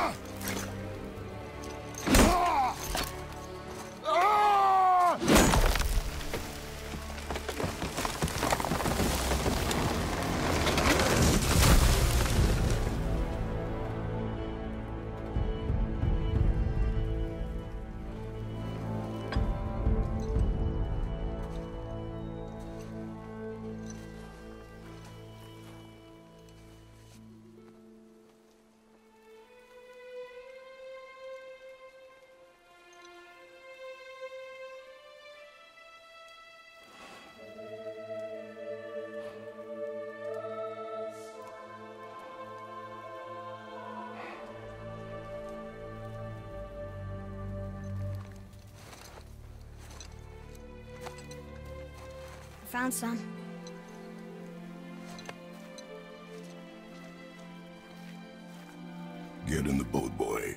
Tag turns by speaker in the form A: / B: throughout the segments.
A: Ah! Found some.
B: Get in the boat, boy.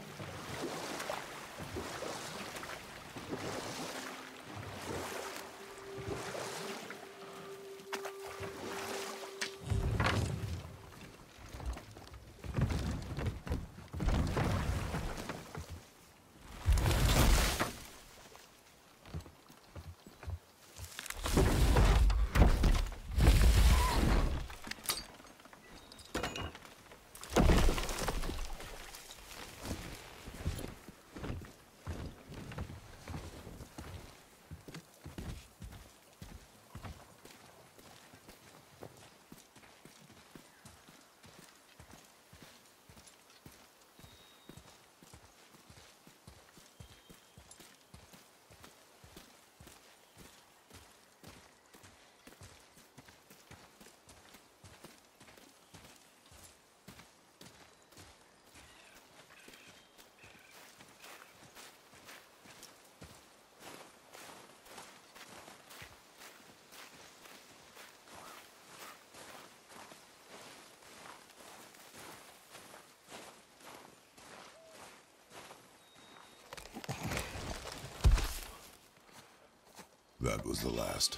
B: That was the last.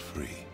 A: Free.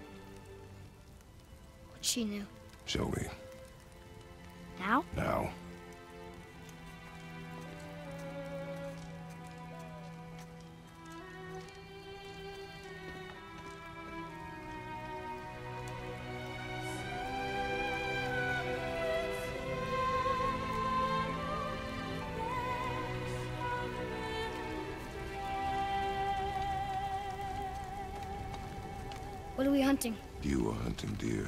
B: She knew.
A: Me.
B: Now?
A: Now.
B: What are we hunting?
A: You are hunting deer.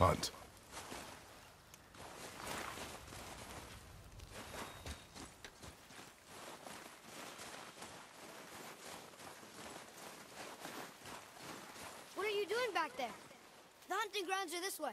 A: Hunt.
B: What are you doing back there? The hunting grounds are this way.